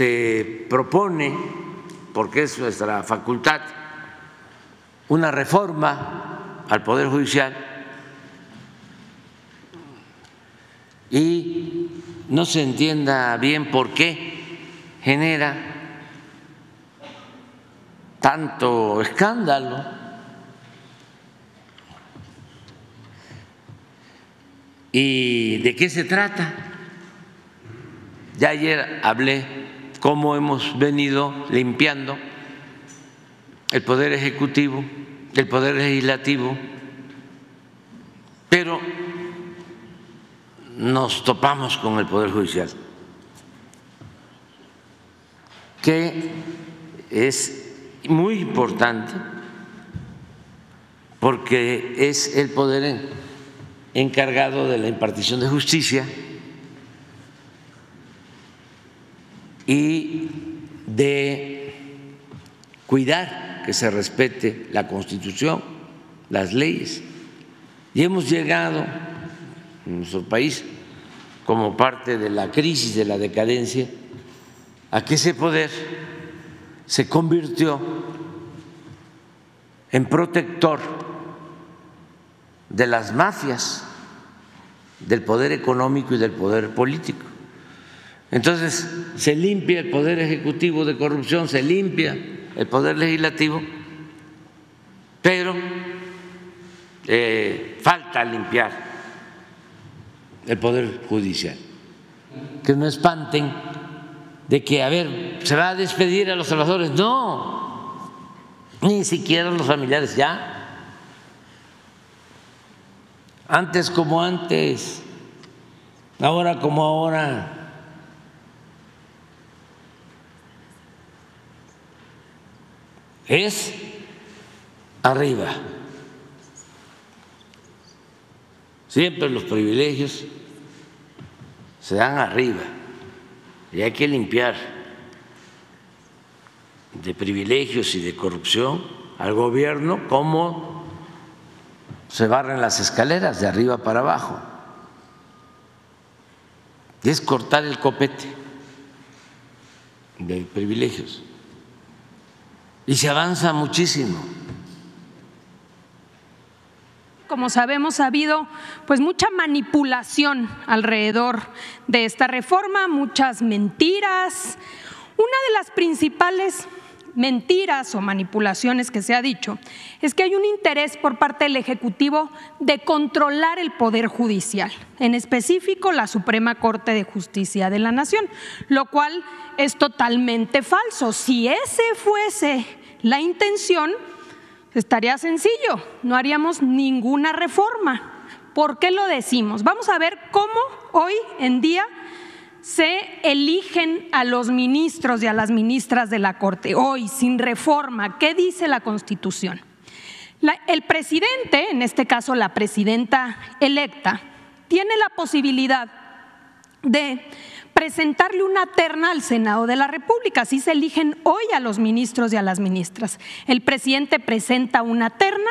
se propone, porque es nuestra facultad, una reforma al Poder Judicial y no se entienda bien por qué genera tanto escándalo. ¿Y de qué se trata? Ya ayer hablé cómo hemos venido limpiando el Poder Ejecutivo, el Poder Legislativo, pero nos topamos con el Poder Judicial, que es muy importante porque es el poder encargado de la impartición de justicia y de cuidar que se respete la Constitución, las leyes. Y hemos llegado en nuestro país como parte de la crisis, de la decadencia, a que ese poder se convirtió en protector de las mafias, del poder económico y del poder político. Entonces se limpia el poder ejecutivo de corrupción, se limpia el poder legislativo, pero eh, falta limpiar el Poder Judicial. Que no espanten de que, a ver, se va a despedir a los trabajadores. No, ni siquiera los familiares, ya. Antes como antes, ahora como ahora. Es arriba. Siempre los privilegios se dan arriba y hay que limpiar de privilegios y de corrupción al gobierno como se barren las escaleras de arriba para abajo. Y es cortar el copete de privilegios. Y se avanza muchísimo como sabemos, ha habido pues mucha manipulación alrededor de esta reforma, muchas mentiras. Una de las principales mentiras o manipulaciones que se ha dicho es que hay un interés por parte del Ejecutivo de controlar el Poder Judicial, en específico la Suprema Corte de Justicia de la Nación, lo cual es totalmente falso. Si ese fuese la intención, Estaría sencillo, no haríamos ninguna reforma. ¿Por qué lo decimos? Vamos a ver cómo hoy en día se eligen a los ministros y a las ministras de la Corte, hoy sin reforma. ¿Qué dice la Constitución? el presidente, en este caso la presidenta electa, tiene la posibilidad de presentarle una terna al Senado de la República. Así se eligen hoy a los ministros y a las ministras. El presidente presenta una terna.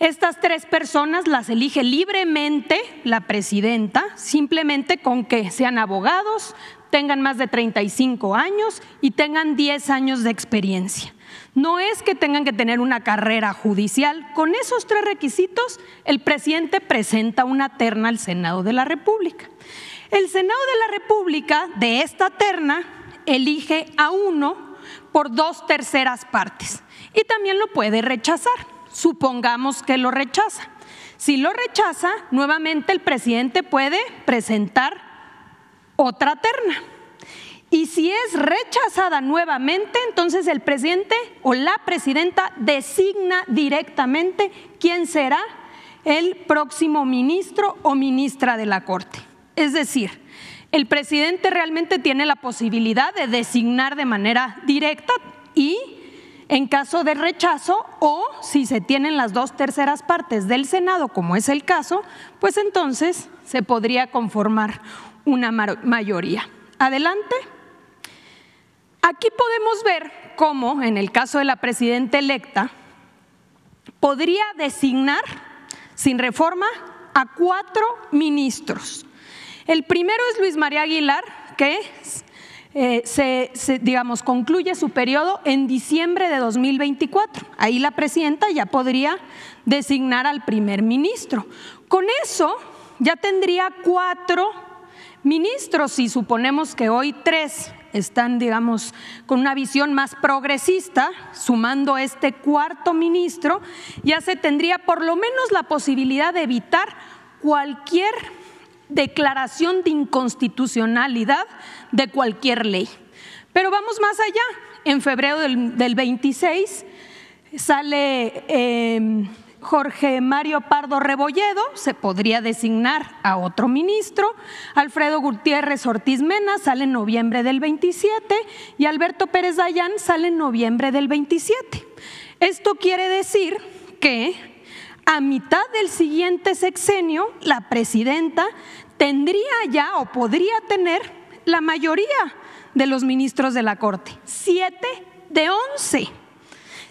Estas tres personas las elige libremente la presidenta, simplemente con que sean abogados, tengan más de 35 años y tengan 10 años de experiencia. No es que tengan que tener una carrera judicial. Con esos tres requisitos, el presidente presenta una terna al Senado de la República. El Senado de la República de esta terna elige a uno por dos terceras partes y también lo puede rechazar. Supongamos que lo rechaza. Si lo rechaza, nuevamente el presidente puede presentar otra terna. Y si es rechazada nuevamente, entonces el presidente o la presidenta designa directamente quién será el próximo ministro o ministra de la Corte. Es decir, el presidente realmente tiene la posibilidad de designar de manera directa y en caso de rechazo o si se tienen las dos terceras partes del Senado, como es el caso, pues entonces se podría conformar una mayoría. Adelante. Aquí podemos ver cómo, en el caso de la presidenta electa, podría designar sin reforma a cuatro ministros el primero es Luis María Aguilar, que eh, se, digamos, concluye su periodo en diciembre de 2024. Ahí la presidenta ya podría designar al primer ministro. Con eso ya tendría cuatro ministros, si suponemos que hoy tres están, digamos, con una visión más progresista, sumando este cuarto ministro, ya se tendría por lo menos la posibilidad de evitar cualquier declaración de inconstitucionalidad de cualquier ley. Pero vamos más allá. En febrero del, 26 sale em, Jorge Mario Pardo Rebolledo, se podría designar a otro ministro. Alfredo Gutiérrez Ortiz Mena sale en noviembre del 27 y Alberto Pérez Dayán sale en noviembre del 27. Esto quiere decir que a mitad del siguiente sexenio, la presidenta tendría ya o podría tener la mayoría de los ministros de la Corte, siete de once.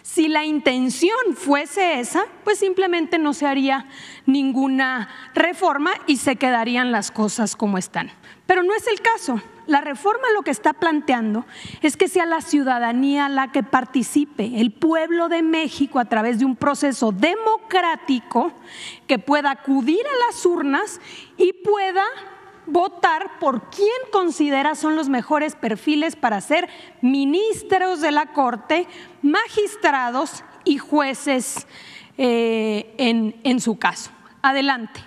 Si la intención fuese esa, pues simplemente no se haría ninguna reforma y se quedarían las cosas como están. Pero no es el caso. La reforma lo que está planteando es que sea la ciudadanía la que participe, el pueblo de México a través de un proceso democrático que pueda acudir a las urnas y pueda votar por quién considera son los mejores perfiles para ser ministros de la Corte, magistrados y jueces eh, en su caso. Adelante.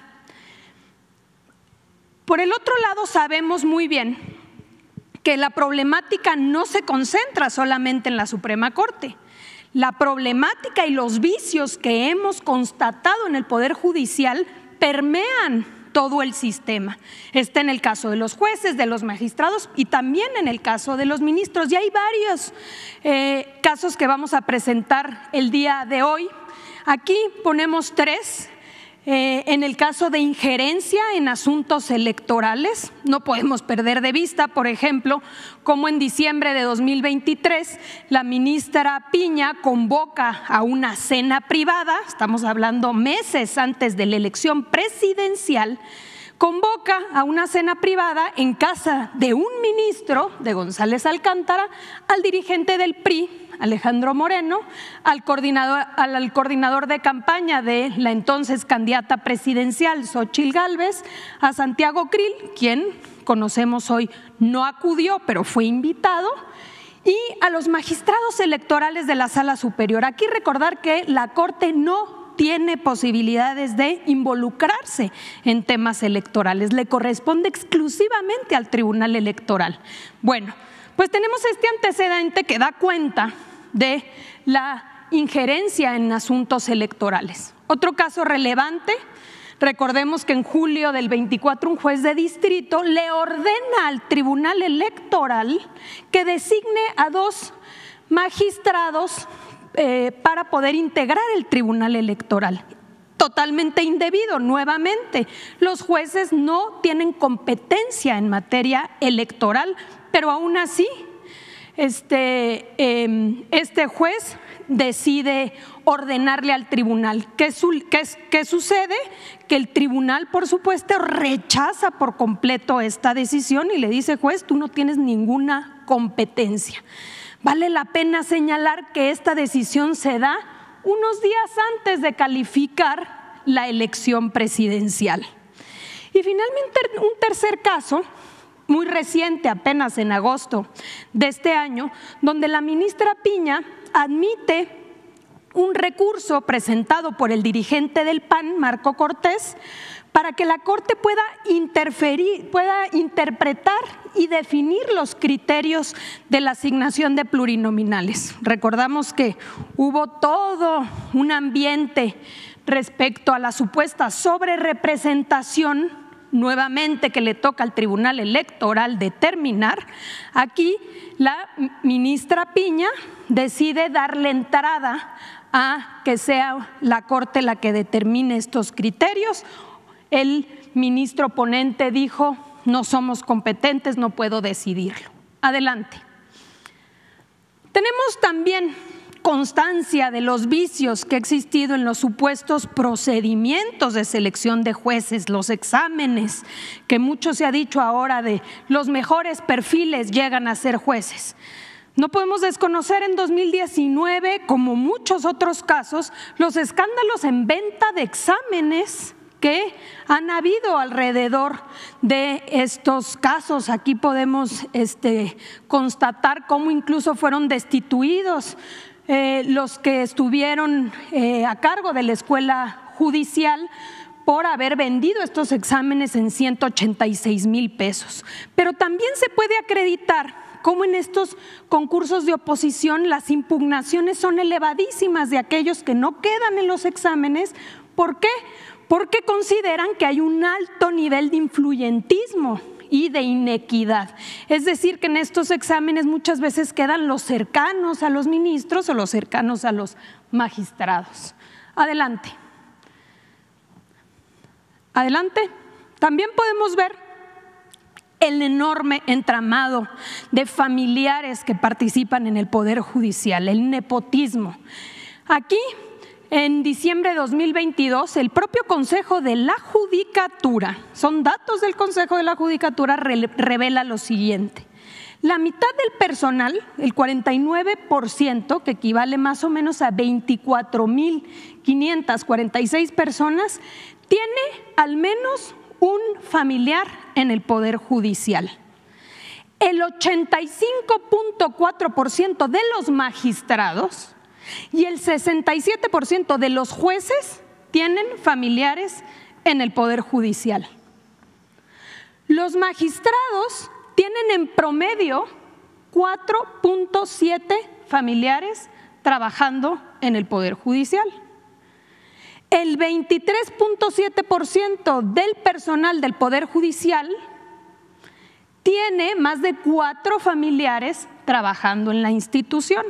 Por el otro lado, sabemos muy bien que la problemática no se concentra solamente en la Suprema Corte. La problemática y los vicios que hemos constatado en el Poder Judicial permean todo el sistema. Está en el caso de los jueces, de los magistrados y también en el caso de los ministros. Y hay varios eh, casos que vamos a presentar el día de hoy. Aquí ponemos tres eh, en el caso de injerencia en asuntos electorales, no podemos perder de vista, por ejemplo, cómo en diciembre de 2023 la ministra Piña convoca a una cena privada, estamos hablando meses antes de la elección presidencial, convoca a una cena privada en casa de un ministro de González Alcántara al dirigente del PRI, Alejandro Moreno, al coordinador, de campaña de la entonces candidata presidencial, Xochil Gálvez, a Santiago Krill, quien conocemos hoy no acudió, pero fue invitado, y a los magistrados electorales de la Sala Superior. Aquí recordar que la Corte no tiene posibilidades de involucrarse en temas electorales, le corresponde exclusivamente al Tribunal Electoral. Bueno, pues tenemos este antecedente que da cuenta de la injerencia en asuntos electorales. Otro caso relevante, recordemos que en julio del 24 un juez de distrito le ordena al Tribunal Electoral que designe a dos magistrados eh, para poder integrar el Tribunal Electoral. Totalmente indebido, nuevamente. Los jueces no tienen competencia en materia electoral, pero aún así este, em, este juez decide ordenarle al tribunal. ¿Qué, sucede? Que el tribunal, por supuesto, rechaza por completo esta decisión y le dice, juez, tú no tienes ninguna competencia. Vale la pena señalar que esta decisión se da unos días antes de calificar la elección presidencial. Y finalmente, un tercer caso muy reciente, apenas en agosto de este año, donde la ministra Piña admite un recurso presentado por el dirigente del PAN, Marco Cortés, para que la Corte pueda interferir, pueda interpretar y definir los criterios de la asignación de plurinominales. Recordamos que hubo todo un ambiente respecto a la supuesta sobrerepresentación nuevamente que le toca al Tribunal Electoral determinar, aquí la ministra Piña decide darle entrada a que sea la Corte la que determine estos criterios. El ministro ponente dijo, no somos competentes, no puedo decidirlo. Adelante. Tenemos también constancia de los vicios que ha existido en los supuestos procedimientos de selección de jueces, los exámenes, que mucho se ha dicho ahora de los mejores perfiles llegan a ser jueces. No podemos desconocer en 2019, como muchos otros casos, los escándalos en venta de exámenes que han habido alrededor de estos casos. Aquí podemos este, constatar cómo incluso fueron destituidos eh, los que estuvieron eh, a cargo de la escuela judicial por haber vendido estos exámenes en 186 mil pesos. Pero también se puede acreditar cómo en estos concursos de oposición las impugnaciones son elevadísimas de aquellos que no quedan en los exámenes. ¿Por qué? Porque consideran que hay un alto nivel de influyentismo y de inequidad. Es decir, que en estos exámenes muchas veces quedan los cercanos a los ministros o los cercanos a los magistrados. Adelante. Adelante. También podemos ver el enorme entramado de familiares que participan en el Poder Judicial, el nepotismo. Aquí en diciembre de 2022, el propio Consejo de la Judicatura, son datos del Consejo de la Judicatura, revela lo siguiente. La mitad del personal, el 49%, que equivale más o menos a 24.546 personas, tiene al menos un familiar en el Poder Judicial. El 85.4% de los magistrados y el 67% de los jueces tienen familiares en el Poder Judicial. Los magistrados tienen en promedio 4.7 familiares trabajando en el Poder Judicial. El 23.7% del personal del Poder Judicial tiene más de cuatro familiares trabajando en la institución.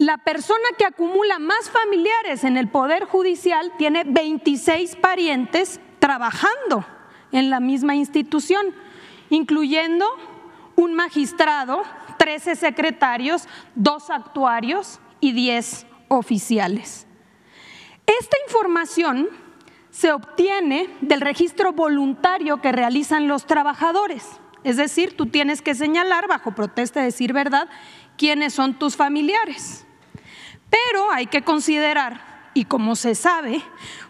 La persona que acumula más familiares en el Poder Judicial tiene 26 parientes trabajando en la misma institución, incluyendo un magistrado, 13 secretarios, dos actuarios y 10 oficiales. Esta información se obtiene del registro voluntario que realizan los trabajadores. Es decir, tú tienes que señalar bajo protesta de decir verdad quiénes son tus familiares. Pero hay que considerar, y como se sabe,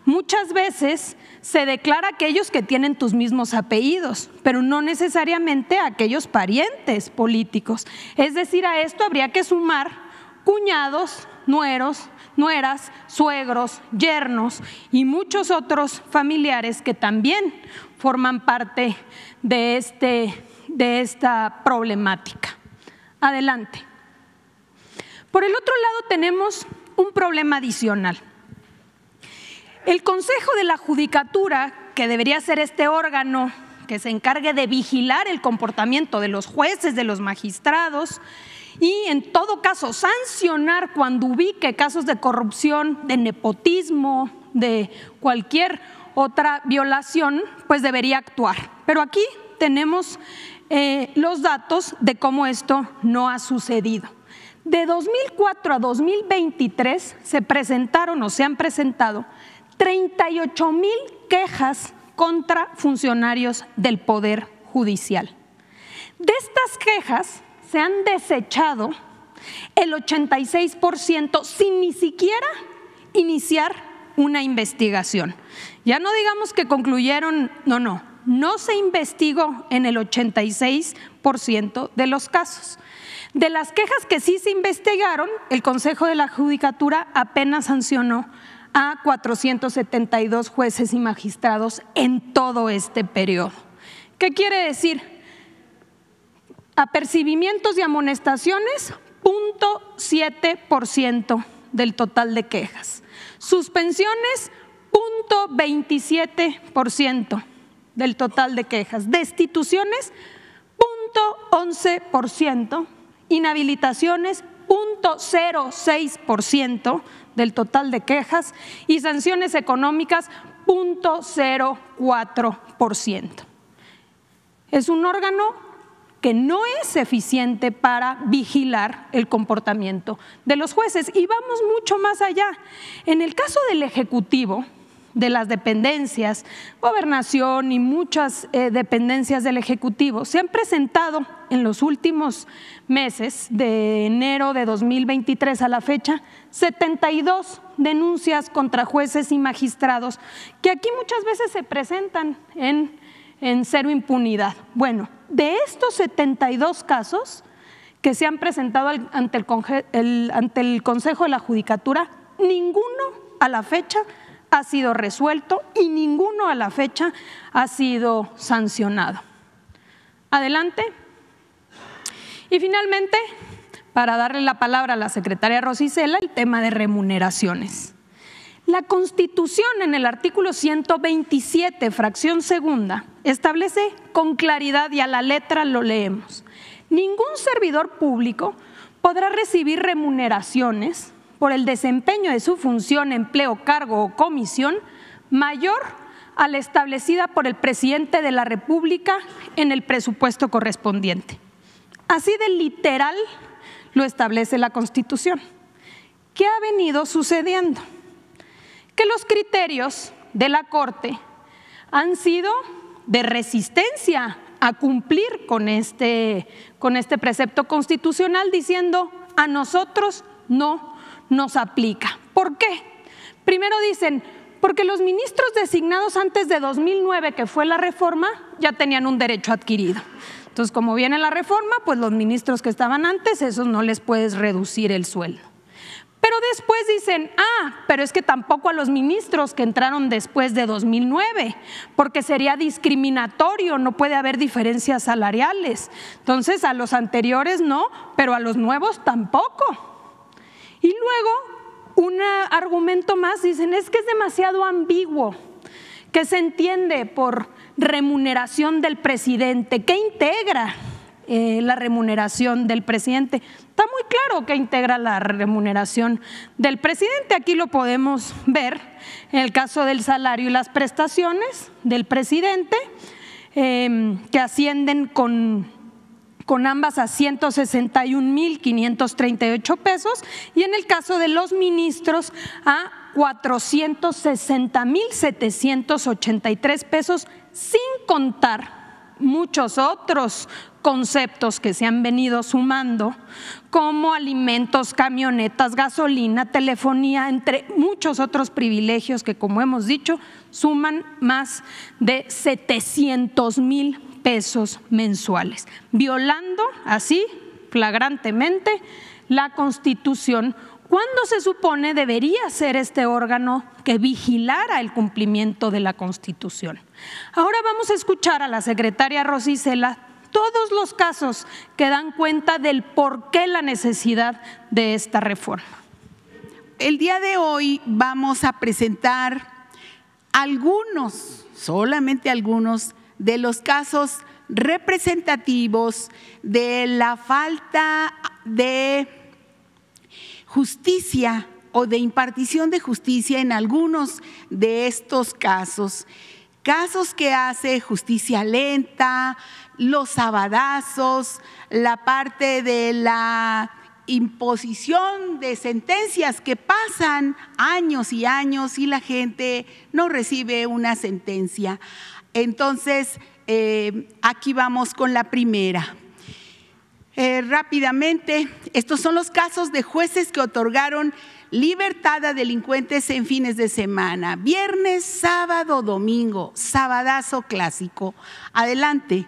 muchas veces se declara aquellos que tienen tus mismos apellidos, pero no necesariamente aquellos parientes políticos. Es decir, a esto habría que sumar cuñados, nueros, nueras, suegros, yernos y muchos otros familiares que también forman parte de, este, de esta problemática. Adelante. Por el otro lado tenemos un problema adicional. El Consejo de la Judicatura, que debería ser este órgano que se encargue de vigilar el comportamiento de los jueces, de los magistrados, y en todo caso sancionar cuando ubique casos de corrupción, de nepotismo, de cualquier otra violación, pues debería actuar. Pero aquí tenemos eh, los datos de cómo esto no ha sucedido. De 2004 a 2023 se presentaron o se han presentado 38 mil quejas contra funcionarios del Poder Judicial. De estas quejas se han desechado el 86% sin ni siquiera iniciar una investigación. Ya no digamos que concluyeron, no, no, no se investigó en el 86% de los casos. De las quejas que sí se investigaron, el Consejo de la Judicatura apenas sancionó a 472 jueces y magistrados en todo este periodo. ¿Qué quiere decir? Apercibimientos y amonestaciones, 0.7% del total de quejas. Suspensiones, 0.27% del total de quejas. Destituciones, 0.11% inhabilitaciones 0.06% del total de quejas y sanciones económicas 0.04%. Es un órgano que no es eficiente para vigilar el comportamiento de los jueces. Y vamos mucho más allá. En el caso del Ejecutivo, de las dependencias, gobernación y muchas eh, dependencias del Ejecutivo se han presentado en los últimos meses, de enero de 2023 a la fecha, 72 denuncias contra jueces y magistrados, que aquí muchas veces se presentan en, en cero impunidad. Bueno, de estos 72 casos que se han presentado ante el, ante el Consejo de la Judicatura, ninguno a la fecha ha sido resuelto y ninguno a la fecha ha sido sancionado. Adelante. Y finalmente, para darle la palabra a la secretaria Rosicela, el tema de remuneraciones. La Constitución en el artículo 127, fracción segunda, establece con claridad y a la letra lo leemos. Ningún servidor público podrá recibir remuneraciones por el desempeño de su función, empleo, cargo o comisión mayor a la establecida por el presidente de la República en el presupuesto correspondiente. Así de literal lo establece la Constitución. ¿Qué ha venido sucediendo? Que los criterios de la Corte han sido de resistencia a cumplir con este, con este precepto constitucional diciendo a nosotros no nos aplica. ¿Por qué? Primero dicen, porque los ministros designados antes de 2009, que fue la reforma, ya tenían un derecho adquirido. Entonces, como viene la reforma, pues los ministros que estaban antes, esos no les puedes reducir el sueldo. Pero después dicen, ah, pero es que tampoco a los ministros que entraron después de 2009, porque sería discriminatorio, no puede haber diferencias salariales. Entonces, a los anteriores no, pero a los nuevos tampoco. Y luego, un argumento más, dicen, es que es demasiado ambiguo, que se entiende por remuneración del presidente, ¿qué integra eh, la remuneración del presidente? Está muy claro que integra la remuneración del presidente, aquí lo podemos ver en el caso del salario y las prestaciones del presidente, eh, que ascienden con con ambas a 161.538 pesos y en el caso de los ministros a 460.783 pesos, sin contar muchos otros conceptos que se han venido sumando, como alimentos, camionetas, gasolina, telefonía, entre muchos otros privilegios que, como hemos dicho, suman más de 700 mil pesos mensuales, violando así flagrantemente la Constitución cuando se supone debería ser este órgano que vigilara el cumplimiento de la Constitución. Ahora vamos a escuchar a la secretaria Rosicela todos los casos que dan cuenta del por qué la necesidad de esta reforma. El día de hoy vamos a presentar algunos, solamente algunos, de los casos representativos de la falta de justicia o de impartición de justicia en algunos de estos casos. Casos que hace justicia lenta, los sabadazos, la parte de la imposición de sentencias que pasan años y años y la gente no recibe una sentencia. Entonces, eh, aquí vamos con la primera. Eh, rápidamente, estos son los casos de jueces que otorgaron libertad a delincuentes en fines de semana, viernes, sábado, domingo, sabadazo clásico. Adelante.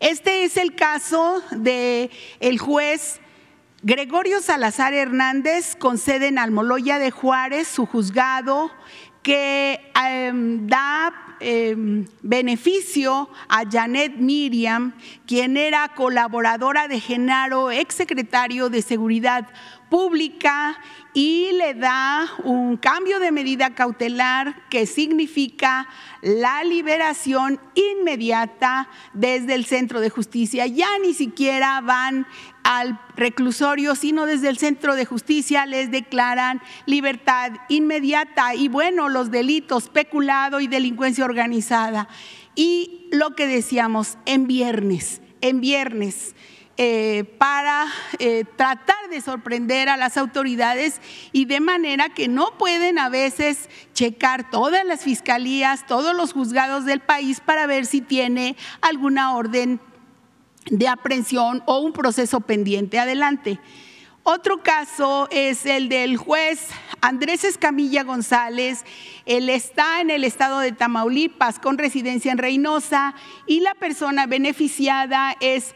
Este es el caso de el juez Gregorio Salazar Hernández con sede en Almoloya de Juárez, su juzgado que em, da em, beneficio a Janet Miriam, quien era colaboradora de Genaro, exsecretario de Seguridad Pública, y le da un cambio de medida cautelar que significa la liberación inmediata desde el centro de justicia. Ya ni siquiera van al reclusorio, sino desde el centro de justicia les declaran libertad inmediata y bueno, los delitos peculado y delincuencia organizada. Y lo que decíamos en viernes, en viernes. Eh, para eh, tratar de sorprender a las autoridades y de manera que no pueden a veces checar todas las fiscalías, todos los juzgados del país para ver si tiene alguna orden de aprehensión o un proceso pendiente. Adelante. Otro caso es el del juez Andrés Escamilla González. Él está en el estado de Tamaulipas con residencia en Reynosa y la persona beneficiada es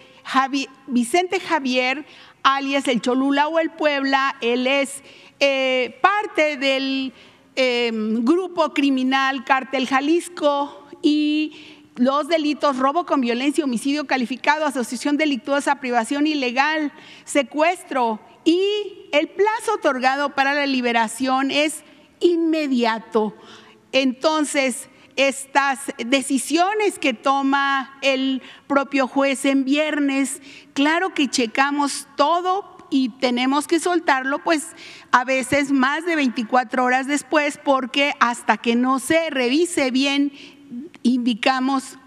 Vicente Javier, alias el Cholula o el Puebla, él es eh, parte del em, grupo criminal Cártel Jalisco y los delitos robo con violencia, homicidio calificado, asociación delictuosa, privación ilegal, secuestro y el plazo otorgado para la liberación es inmediato. Entonces, estas decisiones que toma el propio juez en viernes, claro que checamos todo y tenemos que soltarlo pues a veces más de 24 horas después porque hasta que no se revise bien indicamos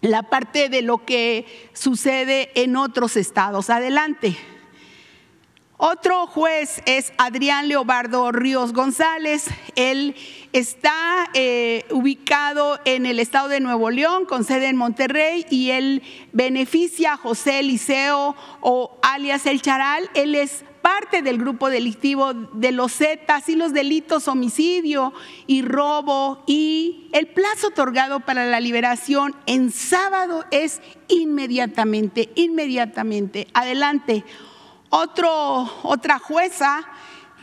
la parte de lo que sucede en otros estados. Adelante. Otro juez es Adrián Leobardo Ríos González. Él está eh, ubicado en el estado de Nuevo León, con sede en Monterrey, y él beneficia a José Liceo o alias El Charal. Él es parte del grupo delictivo de los Zetas y los delitos homicidio y robo y el plazo otorgado para la liberación en sábado es inmediatamente, inmediatamente. Adelante. Otro, otra jueza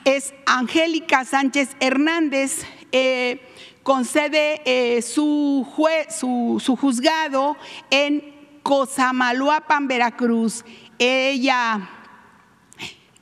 es Angélica Sánchez Hernández, eh, concede eh, su, su, juzgado en Cozamaluapan, Veracruz. Ella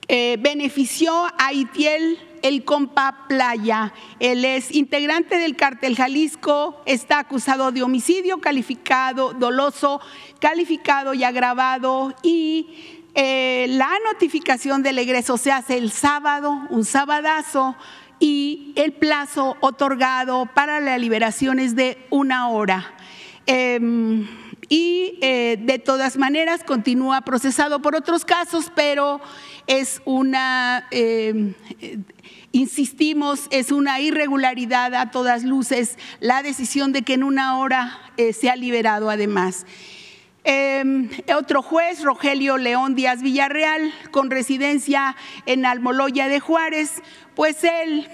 eh, benefició a Itiel el compa Playa. Él es integrante del cártel Jalisco, está acusado de homicidio calificado, doloso, calificado y agravado y eh, la notificación del egreso se hace el sábado, un sabadazo, y el plazo otorgado para la liberación es de una hora. Em, y eh, de todas maneras continúa procesado por otros casos, pero es una, em, insistimos, es una irregularidad a todas luces la decisión de que en una hora eh, se ha liberado además. Em, otro juez, Rogelio León Díaz Villarreal, con residencia en Almoloya de Juárez, pues él,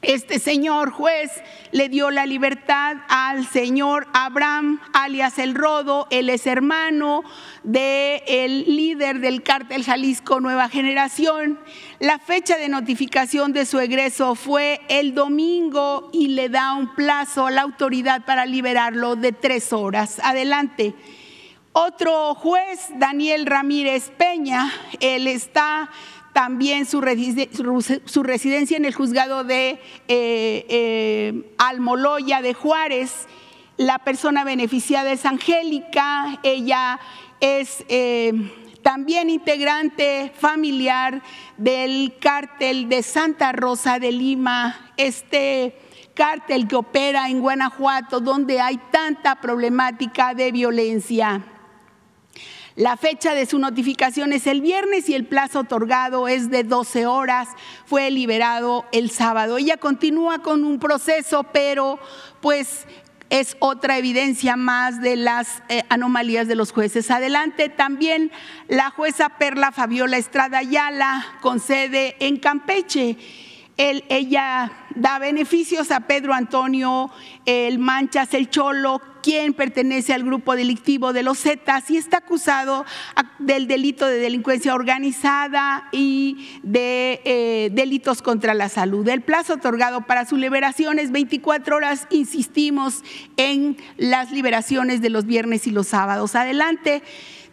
este señor juez, le dio la libertad al señor Abraham, alias El Rodo, él es hermano del el líder del cártel Jalisco Nueva Generación. La fecha de notificación de su egreso fue el domingo y le da un plazo a la autoridad para liberarlo de tres horas. Adelante. Otro juez, Daniel Ramírez Peña, él está también su, residencia en el juzgado de eh, eh, Almoloya de Juárez. La persona beneficiada es Angélica, ella es eh, también integrante familiar del cártel de Santa Rosa de Lima, este cártel que opera en Guanajuato, donde hay tanta problemática de violencia. La fecha de su notificación es el viernes y el plazo otorgado es de 12 horas. Fue liberado el sábado. Ella continúa con un proceso, pero pues es otra evidencia más de las eh, anomalías de los jueces. Adelante, también la jueza Perla Fabiola Estrada Ayala con sede en Campeche. ella da beneficios a Pedro Antonio el Manchas, el Cholo, quien pertenece al grupo delictivo de los Zetas y está acusado del delito de delincuencia organizada y de eh, delitos contra la salud. El plazo otorgado para su liberación es 24 horas. Insistimos en las liberaciones de los viernes y los sábados. Adelante.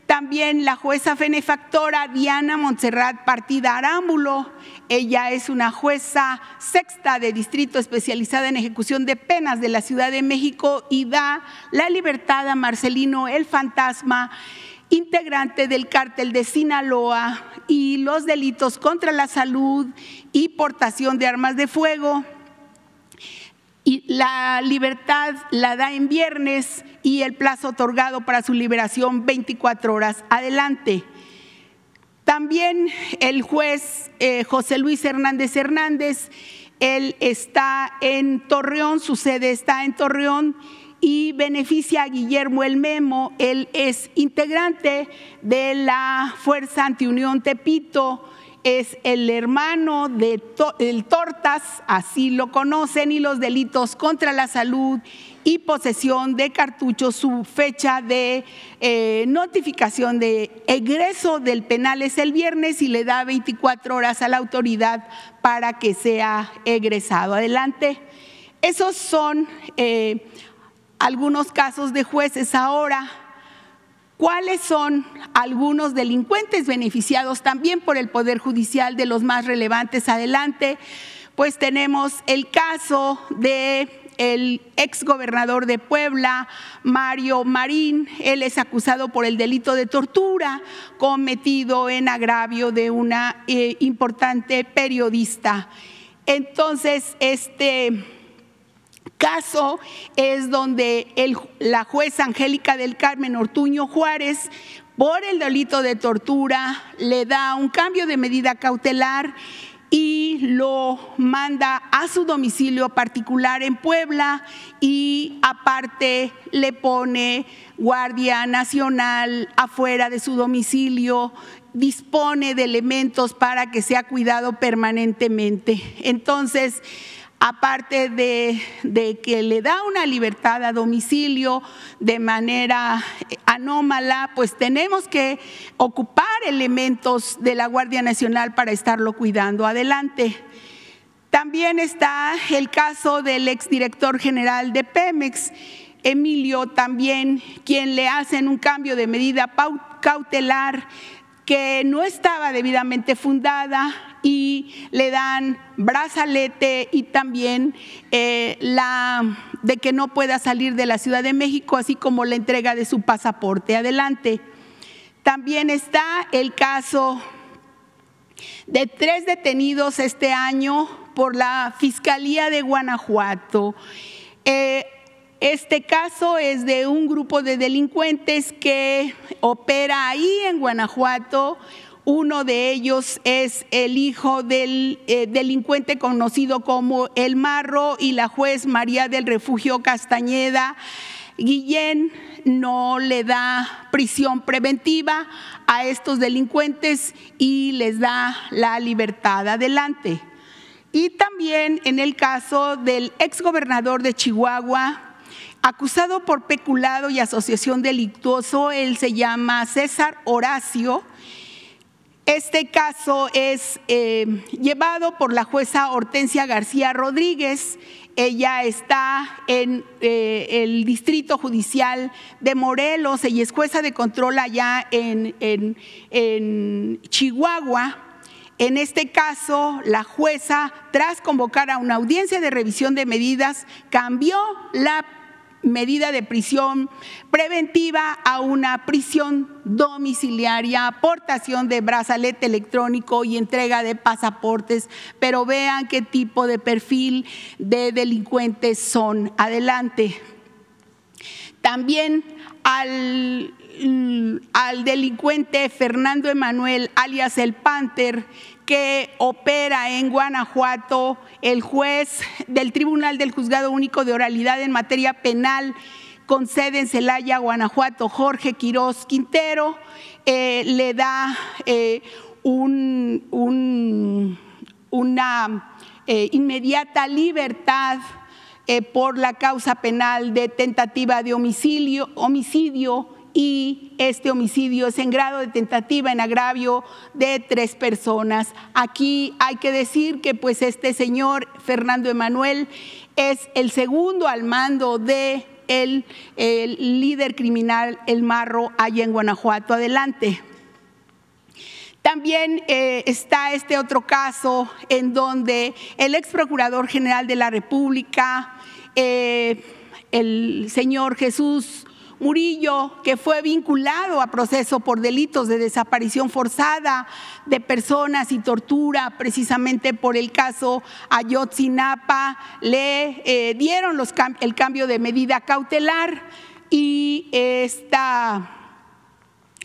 También la jueza benefactora Diana Montserrat Partida Arámbulo. Ella es una jueza sexta de distrito especializada en ejecución de penas de la Ciudad de México y da la libertad a Marcelino el Fantasma, integrante del cártel de Sinaloa y los delitos contra la salud y portación de armas de fuego. Y la libertad la da en viernes y el plazo otorgado para su liberación 24 horas adelante. También el juez eh, José Luis Hernández Hernández, él está en Torreón, su sede está en Torreón y beneficia a Guillermo El Memo, él es integrante de la Fuerza Antiunión Tepito es el hermano de el Tortas, así lo conocen, y los delitos contra la salud y posesión de cartuchos. Su fecha de eh, notificación de egreso del penal es el viernes y le da 24 horas a la autoridad para que sea egresado. Adelante. Esos son eh, algunos casos de jueces. Ahora, ¿Cuáles son algunos delincuentes beneficiados también por el Poder Judicial de los más relevantes? Adelante, pues tenemos el caso de el ex gobernador de Puebla, Mario Marín. Él es acusado por el delito de tortura cometido en agravio de una eh, importante periodista. Entonces, este caso es donde la jueza Angélica del Carmen Ortuño Juárez, por el delito de tortura, le da un cambio de medida cautelar y lo manda a su domicilio particular en Puebla y aparte le pone Guardia Nacional afuera de su domicilio, dispone de elementos para que sea cuidado permanentemente. Entonces, aparte de, que le da una libertad a domicilio de manera anómala, pues tenemos que ocupar elementos de la Guardia Nacional para estarlo cuidando. Adelante. También está el caso del exdirector general de Pemex, Emilio, también quien le hacen un cambio de medida cautelar que no estaba debidamente fundada y le dan brazalete y también eh, la de que no pueda salir de la Ciudad de México, así como la entrega de su pasaporte. Adelante. También está el caso de tres detenidos este año por la Fiscalía de Guanajuato. Eh, este caso es de un grupo de delincuentes que opera ahí en Guanajuato. Uno de ellos es el hijo del eh, delincuente conocido como El Marro y la juez María del Refugio Castañeda. Guillén no le da prisión preventiva a estos delincuentes y les da la libertad. Adelante. Y también en el caso del exgobernador de Chihuahua, acusado por peculado y asociación delictuoso, él se llama César Horacio. Este caso es eh, llevado por la jueza Hortensia García Rodríguez. Ella está en eh, el Distrito Judicial de Morelos, ella es jueza de control allá en, en Chihuahua. En este caso, la jueza, tras convocar a una audiencia de revisión de medidas, cambió la medida de prisión preventiva a una prisión domiciliaria, aportación de brazalete electrónico y entrega de pasaportes, pero vean qué tipo de perfil de delincuentes son. Adelante. También al, al delincuente Fernando Emanuel, alias el Panther, que opera en Guanajuato, el juez del Tribunal del Juzgado Único de Oralidad en materia penal con sede en Celaya, Guanajuato, Jorge Quirós Quintero, eh, le da eh, una eh, inmediata libertad por la causa penal de tentativa de homicidio, homicidio y este homicidio es en grado de tentativa en agravio de tres personas. Aquí hay que decir que pues este señor Fernando Emanuel es el segundo al mando de el, líder criminal El Marro allá en Guanajuato. Adelante. También eh, está este otro caso en donde el ex procurador general de la República, eh, el señor Jesús Murillo, que fue vinculado a proceso por delitos de desaparición forzada de personas y tortura, precisamente por el caso Ayotzinapa, le eh, dieron el cambio de medida cautelar y esta,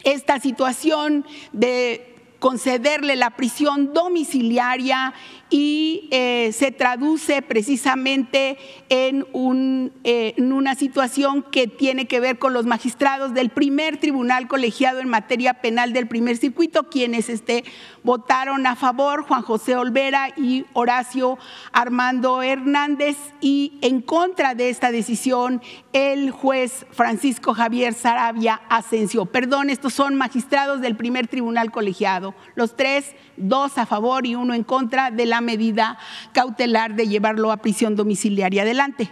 esta situación de concederle la prisión domiciliaria y eh, se traduce precisamente eh, en, una situación que tiene que ver con los magistrados del primer tribunal colegiado en materia penal del primer circuito, quienes este, votaron a favor, Juan José Olvera y Horacio Armando Hernández, y en contra de esta decisión el juez Francisco Javier Sarabia Asensio. Perdón, estos son magistrados del primer tribunal colegiado, los tres, dos a favor y uno en contra de la medida cautelar de llevarlo a prisión domiciliaria adelante.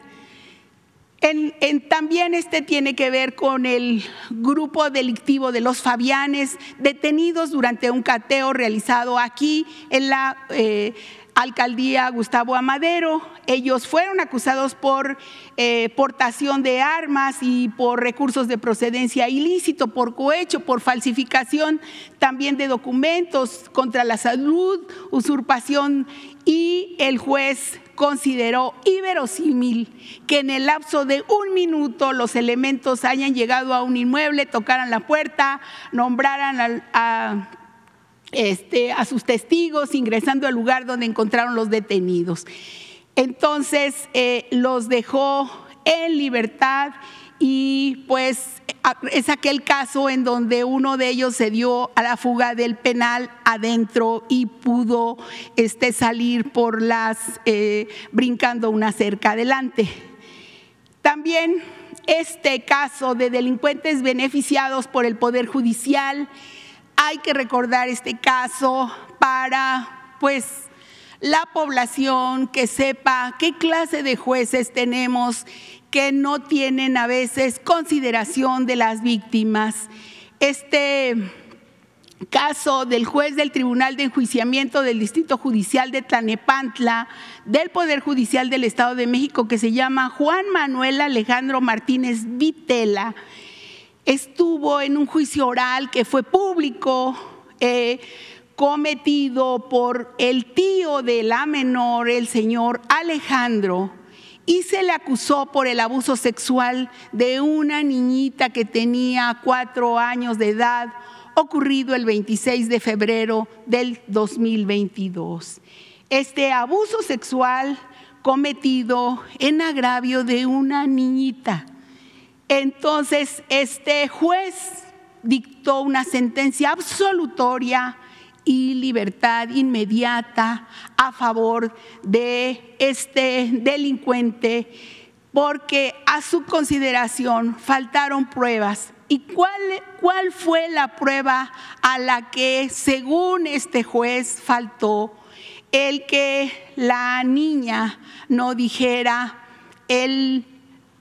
también este tiene que ver con el grupo delictivo de los Fabianes detenidos durante un cateo realizado aquí en la eh, alcaldía Gustavo Amadero. Ellos fueron acusados por eh, portación de armas y por recursos de procedencia ilícito, por cohecho, por falsificación también de documentos contra la salud, usurpación y el juez consideró inverosímil que en el lapso de un minuto los elementos hayan llegado a un inmueble, tocaran la puerta, nombraran a este, a sus testigos ingresando al lugar donde encontraron los detenidos. Entonces eh, los dejó en libertad y pues es aquel caso en donde uno de ellos se dio a la fuga del penal adentro y pudo este, salir por las, eh, brincando una cerca adelante. También este caso de delincuentes beneficiados por el Poder Judicial hay que recordar este caso para, pues, la población que sepa qué clase de jueces tenemos que no tienen a veces consideración de las víctimas. Este caso del juez del Tribunal de Enjuiciamiento del Distrito Judicial de Tlanepantla, del Poder Judicial del Estado de México, que se llama Juan Manuel Alejandro Martínez Vitela, estuvo en un juicio oral que fue público, eh, cometido por el tío de la menor, el señor Alejandro, y se le acusó por el abuso sexual de una niñita que tenía cuatro años de edad, ocurrido el 26 de febrero del 2022. Este abuso sexual cometido en agravio de una niñita entonces, este juez dictó una sentencia absolutoria y libertad inmediata a favor de este delincuente porque a su consideración faltaron pruebas. ¿Y cuál, cuál fue la prueba a la que, según este juez, faltó? El que la niña no dijera el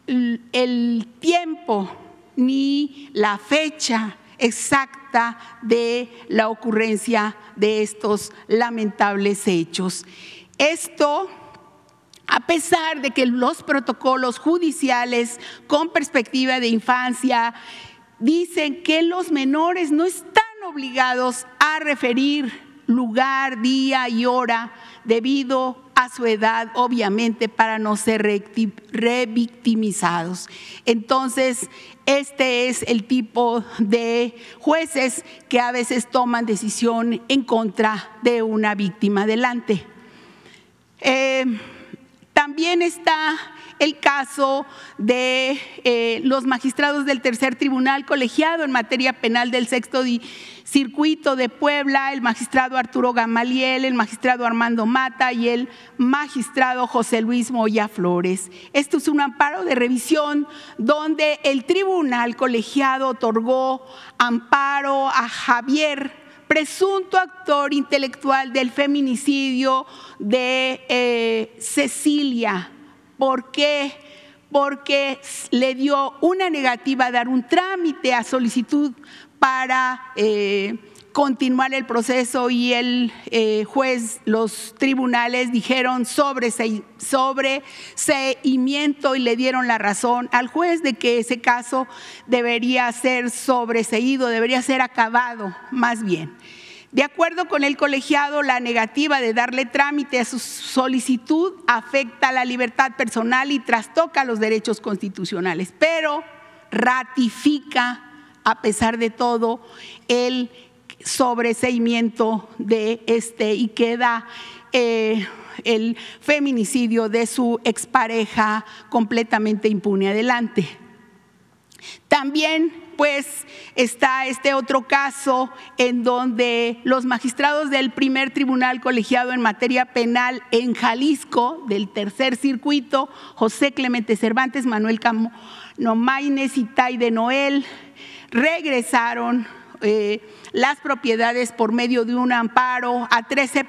el tiempo ni la fecha exacta de la ocurrencia de estos lamentables hechos. Esto a pesar de que los protocolos judiciales con perspectiva de infancia dicen que los menores no están obligados a referir lugar, día y hora debido a su edad, obviamente, para no ser revictimizados. Entonces, este es el tipo de jueces que a veces toman decisión en contra de una víctima. Adelante. Eh, también está el caso de eh, los magistrados del tercer tribunal colegiado en materia penal del sexto circuito de Puebla, el magistrado Arturo Gamaliel, el magistrado Armando Mata y el magistrado José Luis Moya Flores. Esto es un amparo de revisión donde el tribunal colegiado otorgó amparo a Javier presunto actor intelectual del feminicidio de eh, Cecilia ¿Por qué? Porque le dio una negativa a dar un trámite a solicitud para eh, continuar el proceso y el eh, juez, los tribunales dijeron sobre, seguimiento y le dieron la razón al juez de que ese caso debería ser sobreseído, debería ser acabado más bien. De acuerdo con el colegiado, la negativa de darle trámite a su solicitud afecta la libertad personal y trastoca los derechos constitucionales, pero ratifica, a pesar de todo, el sobreseimiento de este y queda eh, el feminicidio de su expareja completamente impune. Adelante. También pues está este otro caso en donde los magistrados del primer tribunal colegiado en materia penal en Jalisco, del tercer circuito, José Clemente Cervantes, Manuel Camo, Nomaines y Tai de Noel, regresaron eh, las propiedades por medio de un amparo a 13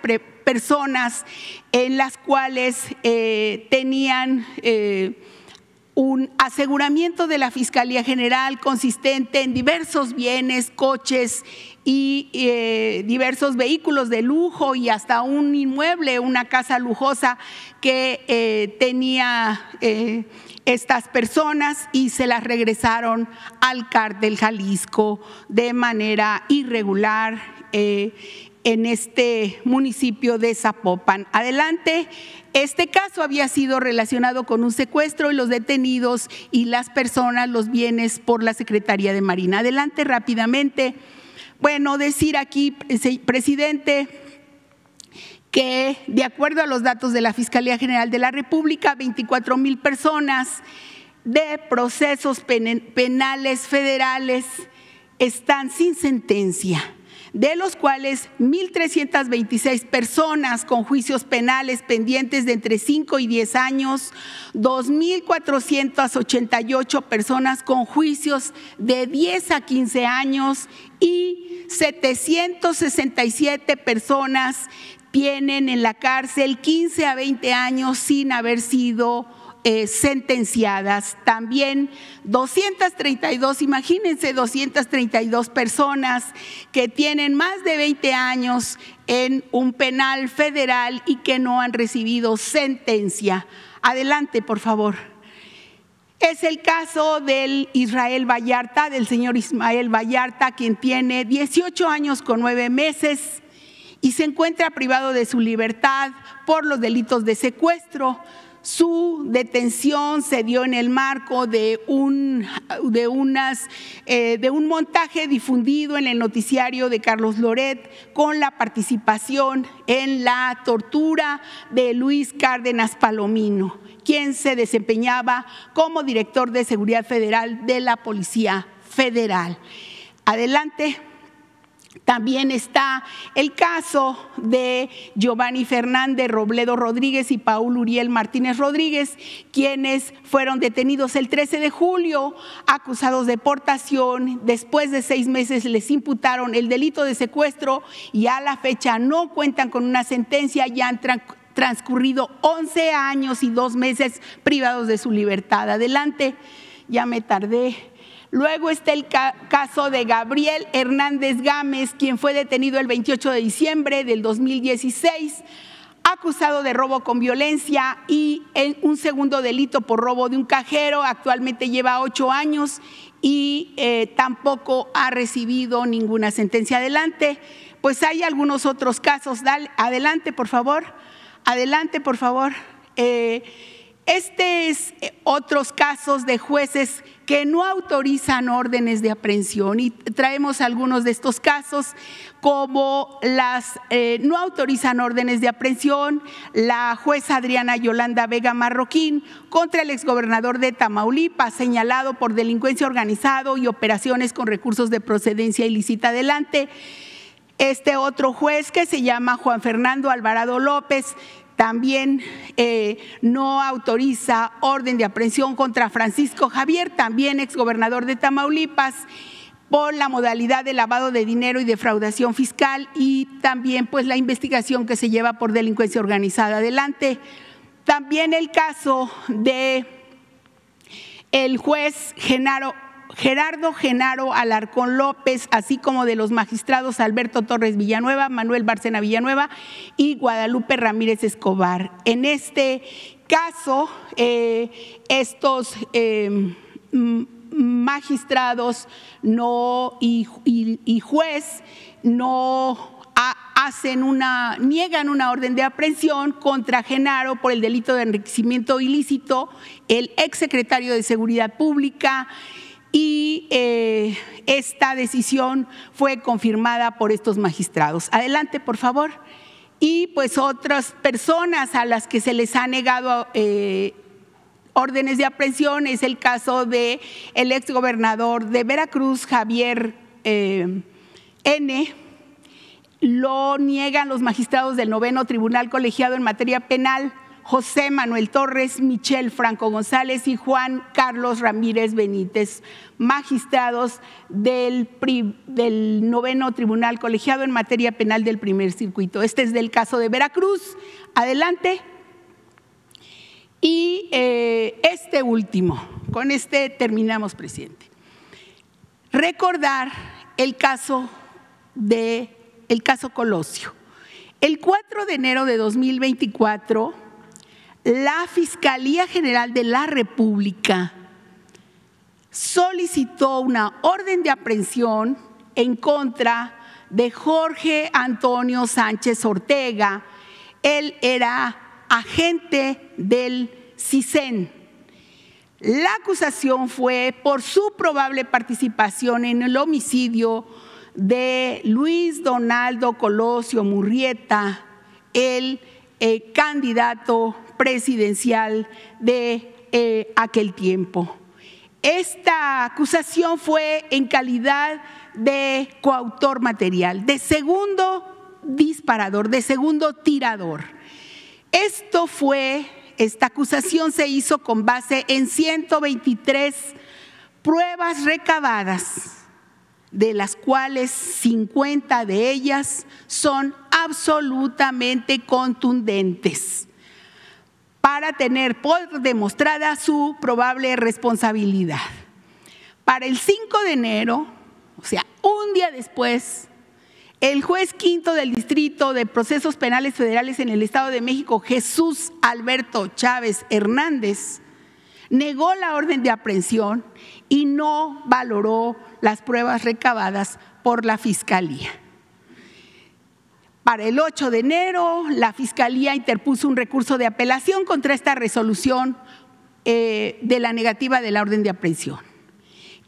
personas en las cuales eh, tenían... Eh, un aseguramiento de la Fiscalía General consistente en diversos bienes, coches y diversos vehículos de lujo y hasta un inmueble, una casa lujosa que tenía estas personas y se las regresaron al cártel Jalisco de manera irregular en este municipio de Zapopan. Adelante, este caso había sido relacionado con un secuestro y los detenidos y las personas, los bienes por la Secretaría de Marina. Adelante rápidamente. Bueno, decir aquí, presidente, que de acuerdo a los datos de la Fiscalía General de la República, 24 mil personas de procesos penales federales están sin sentencia de los cuales 1.326 personas con juicios penales pendientes de entre 5 y 10 años, 2.488 personas con juicios de 10 a 15 años y 767 personas tienen en la cárcel 15 a 20 años sin haber sido eh, sentenciadas. También 232, imagínense 232 personas que tienen más de 20 años en un penal federal y que no han recibido sentencia. Adelante, por favor. Es el caso del Israel Vallarta, del señor Ismael Vallarta, quien tiene 18 años con 9 meses y se encuentra privado de su libertad por los delitos de secuestro, su detención se dio en el marco de un, eh, de un montaje difundido en el noticiario de Carlos Loret con la participación en la tortura de Luis Cárdenas Palomino, quien se desempeñaba como director de Seguridad Federal de la Policía Federal. Adelante. También está el caso de Giovanni Fernández Robledo Rodríguez y Paul Uriel Martínez Rodríguez, quienes fueron detenidos el 13 de julio, acusados de deportación. Después de seis meses les imputaron el delito de secuestro y a la fecha no cuentan con una sentencia, ya han transcurrido 11 años y dos meses privados de su libertad. Adelante, ya me tardé. Luego está el caso de Gabriel Hernández Gámez, quien fue detenido el 28 de diciembre del 2016 acusado de robo con violencia y en un segundo delito por robo de un cajero. Actualmente lleva ocho años y eh, tampoco ha recibido ninguna sentencia. Adelante, pues hay algunos otros casos. Dale, adelante, por favor. Adelante, por favor. Eh, este es eh, otros casos de jueces que no autorizan órdenes de aprehensión y traemos algunos de estos casos como las eh, no autorizan órdenes de aprehensión la jueza Adriana Yolanda Vega Marroquín contra el exgobernador de Tamaulipas señalado por delincuencia organizada y operaciones con recursos de procedencia ilícita adelante. Este otro juez que se llama Juan Fernando Alvarado López también eh, no autoriza orden de aprehensión contra Francisco Javier, también exgobernador de Tamaulipas, por la modalidad de lavado de dinero y defraudación fiscal y también pues la investigación que se lleva por delincuencia organizada adelante. También el caso de el juez Genaro Gerardo Genaro Alarcón López, así como de los magistrados Alberto Torres Villanueva, Manuel Barcena Villanueva y Guadalupe Ramírez Escobar. En este caso, eh, estos eh, magistrados no, y, juez no hacen una, niegan una orden de aprehensión contra Genaro por el delito de enriquecimiento ilícito, el exsecretario de Seguridad Pública, y eh, esta decisión fue confirmada por estos magistrados. Adelante, por favor. Y pues otras personas a las que se les ha negado eh, órdenes de aprehensión es el caso de el exgobernador de Veracruz, Javier eh, N lo niegan los magistrados del noveno tribunal colegiado en materia penal, José Manuel Torres, Michel Franco González y Juan Carlos Ramírez Benítez, magistrados del, noveno tribunal colegiado en materia penal del primer circuito. Este es del caso de Veracruz. Adelante. Y eh, este último, con este terminamos, presidente. Recordar el caso de el caso Colosio. El 4 de enero de 2024, la Fiscalía General de la República solicitó una orden de aprehensión en contra de Jorge Antonio Sánchez Ortega. Él era agente del CISEN. La acusación fue por su probable participación en el homicidio de Luis Donaldo Colosio Murrieta, el eh, candidato presidencial de eh, aquel tiempo. Esta acusación fue en calidad de coautor material, de segundo disparador, de segundo tirador. Esto fue, esta acusación se hizo con base en 123 pruebas recabadas de las cuales 50 de ellas son absolutamente contundentes para tener por demostrada su probable responsabilidad. Para el 5 de enero, o sea, un día después, el juez quinto del Distrito de Procesos Penales Federales en el Estado de México, Jesús Alberto Chávez Hernández, negó la orden de aprehensión y no valoró las pruebas recabadas por la Fiscalía. Para el 8 de enero, la Fiscalía interpuso un recurso de apelación contra esta resolución eh, de la negativa de la orden de aprehensión.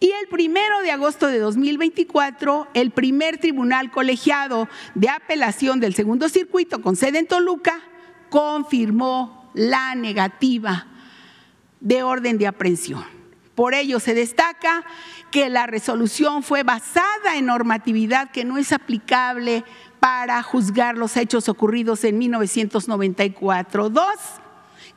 Y el primero de agosto de 2024, el primer tribunal colegiado de apelación del segundo circuito con sede en Toluca confirmó la negativa de orden de aprehensión. Por ello se destaca que la resolución fue basada en normatividad que no es aplicable para juzgar los hechos ocurridos en 1994. Dos,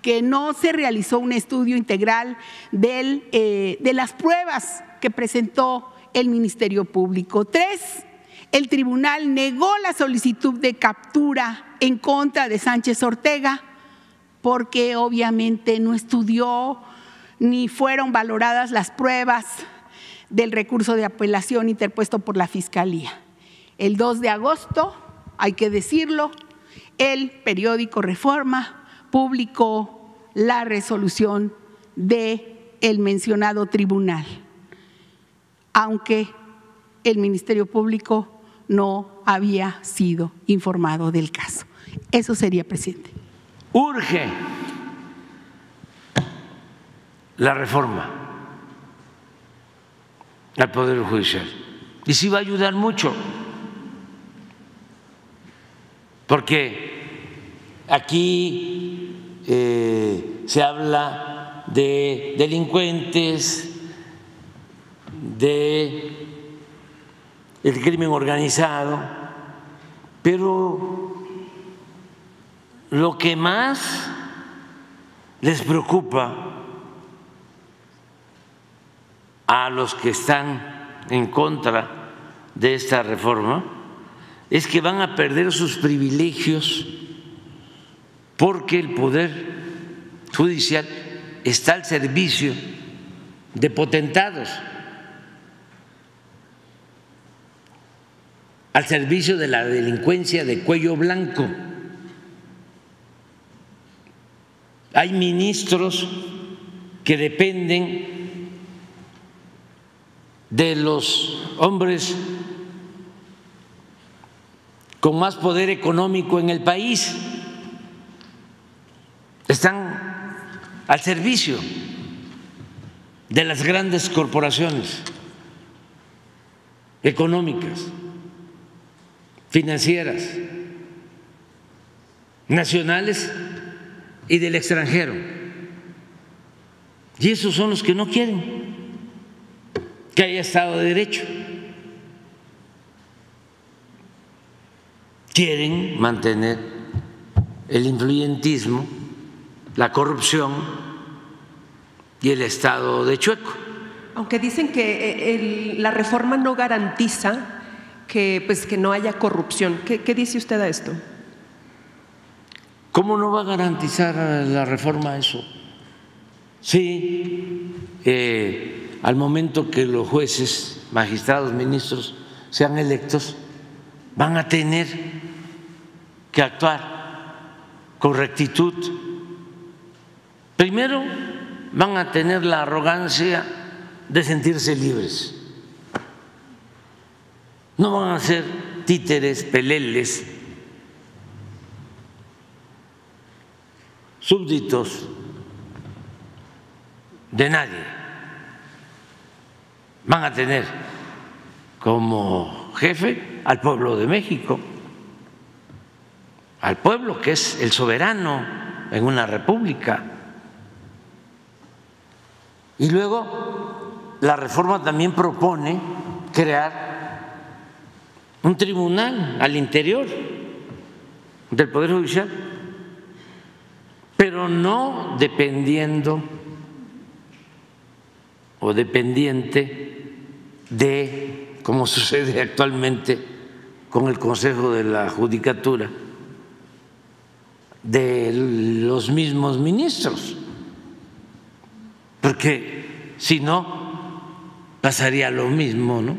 que no se realizó un estudio integral eh, de las pruebas que presentó el Ministerio Público. Tres, el tribunal negó la solicitud de captura en contra de Sánchez Ortega porque obviamente no estudió ni fueron valoradas las pruebas del recurso de apelación interpuesto por la Fiscalía. El 2 de agosto, hay que decirlo, el periódico Reforma publicó la resolución de el mencionado tribunal, aunque el Ministerio Público no había sido informado del caso. Eso sería, presidente urge la reforma al Poder Judicial. Y sí va a ayudar mucho, porque aquí eh, se habla de delincuentes, de el crimen organizado, pero lo que más les preocupa a los que están en contra de esta reforma es que van a perder sus privilegios porque el poder judicial está al servicio de potentados, al servicio de la delincuencia de cuello blanco. Hay ministros que dependen de los hombres con más poder económico en el país. Están al servicio de las grandes corporaciones económicas, financieras, nacionales y del extranjero. Y esos son los que no quieren que haya Estado de Derecho. Quieren mantener el influyentismo, la corrupción y el Estado de Chueco. Aunque dicen que eh, la reforma no garantiza que, pues, que no haya corrupción. ¿Qué, ¿Qué dice usted a esto? ¿Cómo no va a garantizar la reforma eso? Sí, eh, al momento que los jueces, magistrados, ministros sean electos, van a tener que actuar con rectitud. Primero, van a tener la arrogancia de sentirse libres. No van a ser títeres, peleles súbditos de nadie. Van a tener como jefe al pueblo de México, al pueblo que es el soberano en una república. Y luego la reforma también propone crear un tribunal al interior del Poder Judicial no dependiendo o dependiente de, como sucede actualmente con el Consejo de la Judicatura, de los mismos ministros, porque si no, pasaría lo mismo, ¿no?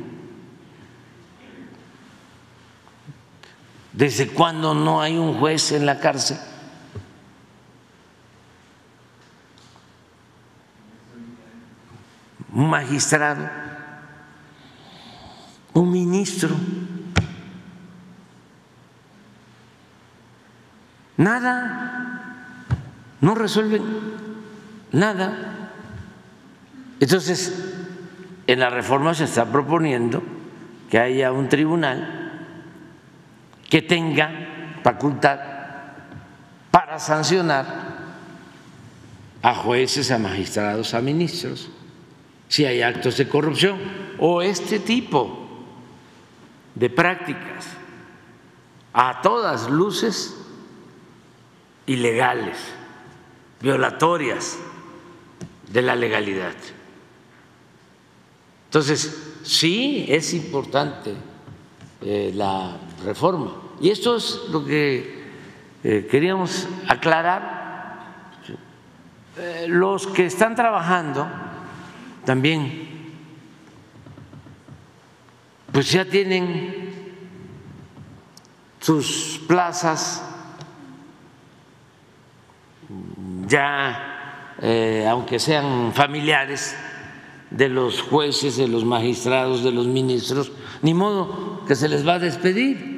¿Desde cuándo no hay un juez en la cárcel? Magistrado, un ministro. Nada, no resuelven nada. Entonces, en la reforma se está proponiendo que haya un tribunal que tenga facultad para sancionar a jueces, a magistrados, a ministros si hay actos de corrupción o este tipo de prácticas a todas luces ilegales, violatorias de la legalidad. Entonces, sí es importante eh, la reforma. Y esto es lo que eh, queríamos aclarar. Eh, los que están trabajando también pues ya tienen sus plazas, ya eh, aunque sean familiares de los jueces, de los magistrados, de los ministros, ni modo que se les va a despedir.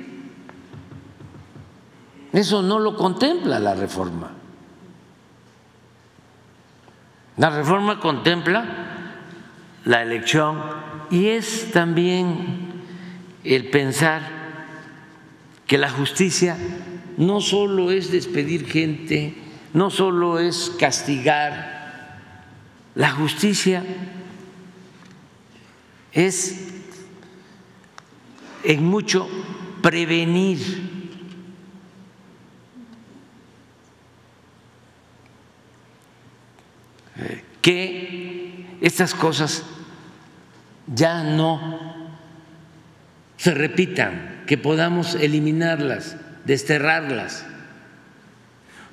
Eso no lo contempla la reforma. La reforma contempla la elección y es también el pensar que la justicia no solo es despedir gente, no solo es castigar, la justicia es en mucho prevenir. que estas cosas ya no se repitan, que podamos eliminarlas, desterrarlas.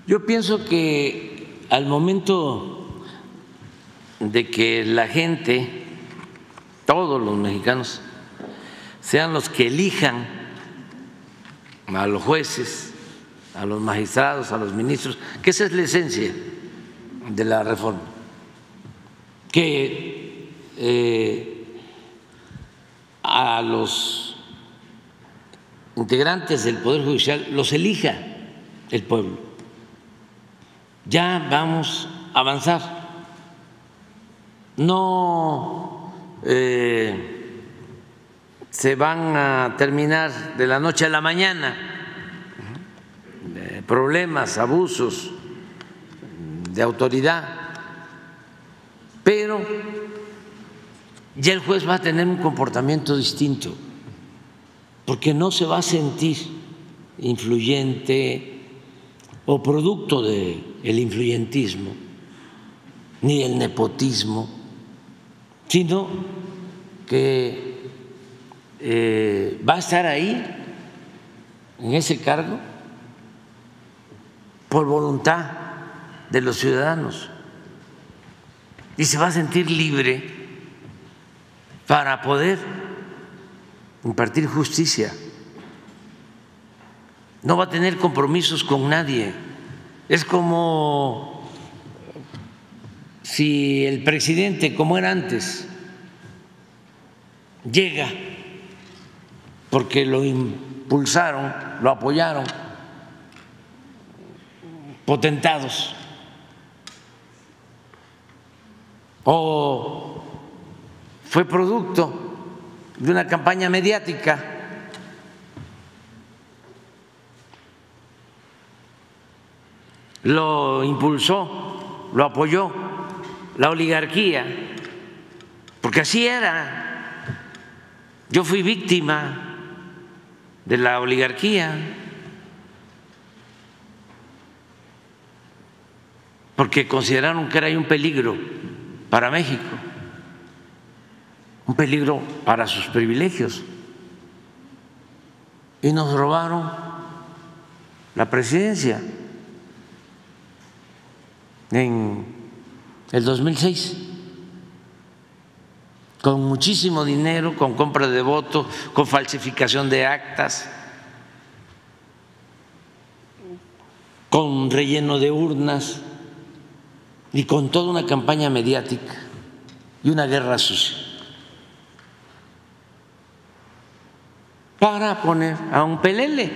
Yo pienso que al momento de que la gente, todos los mexicanos, sean los que elijan a los jueces, a los magistrados, a los ministros, que esa es la esencia de la reforma, que eh, a los integrantes del Poder Judicial los elija el pueblo. Ya vamos a avanzar. No eh, se van a terminar de la noche a la mañana problemas, abusos de autoridad, pero ya el juez va a tener un comportamiento distinto, porque no se va a sentir influyente o producto del el influyentismo ni el nepotismo, sino que eh, va a estar ahí en ese cargo por voluntad de los ciudadanos y se va a sentir libre para poder impartir justicia. No va a tener compromisos con nadie. Es como si el presidente, como era antes, llega porque lo impulsaron, lo apoyaron potentados o fue producto de una campaña mediática lo impulsó, lo apoyó la oligarquía, porque así era. Yo fui víctima de la oligarquía. porque consideraron que era un peligro para México, un peligro para sus privilegios. Y nos robaron la presidencia en el 2006 con muchísimo dinero, con compra de votos, con falsificación de actas, con relleno de urnas y con toda una campaña mediática y una guerra sucia. Para poner a un pelele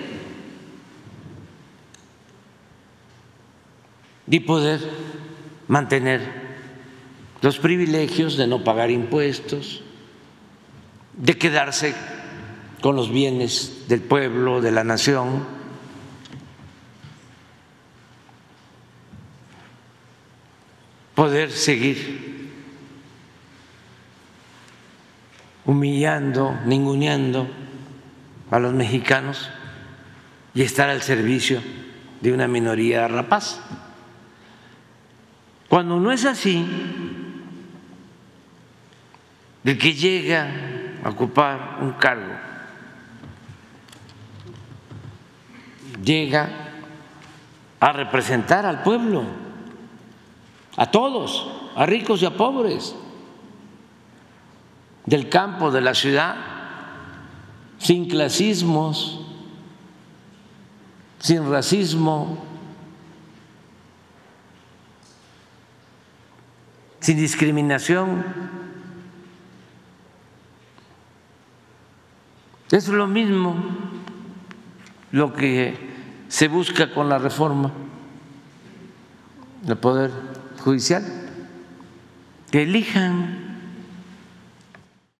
y poder mantener los privilegios de no pagar impuestos, de quedarse con los bienes del pueblo, de la nación poder seguir humillando, ninguneando a los mexicanos y estar al servicio de una minoría rapaz. Cuando no es así, el que llega a ocupar un cargo llega a representar al pueblo a todos, a ricos y a pobres, del campo, de la ciudad, sin clasismos, sin racismo, sin discriminación. Es lo mismo lo que se busca con la reforma del poder judicial, que elijan